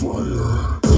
Fire.